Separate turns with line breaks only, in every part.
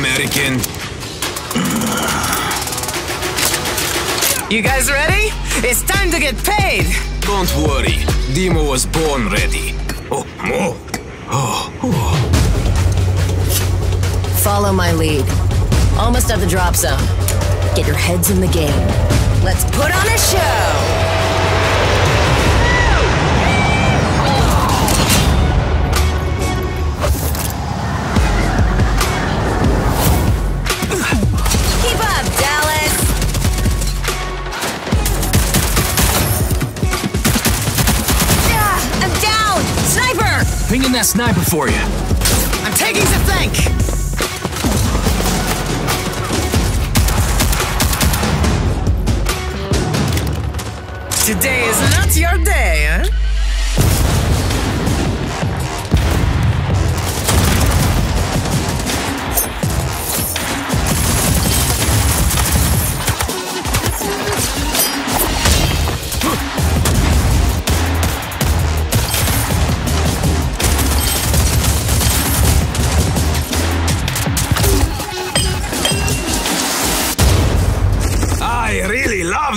American.
You guys ready? It's time to get paid!
Don't worry, Demo was born ready. Oh, oh, oh, oh.
Follow my lead. Almost at the drop zone. Get your heads in the game. Let's put on a show!
Pinging that sniper for you.
I'm taking the flank! Today is not your day,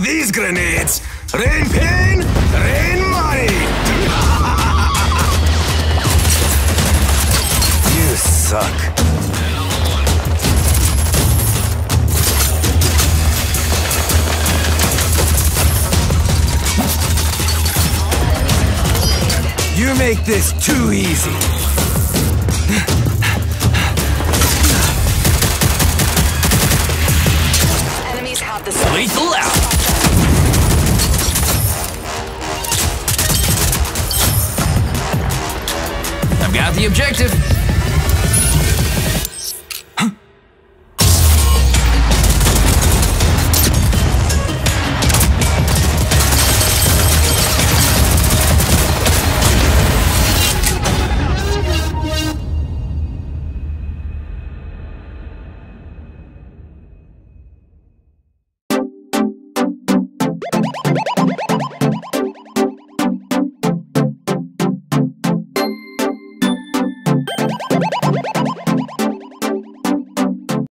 these grenades. Rain pain, rain money. you suck. You make this too easy.
got the objective.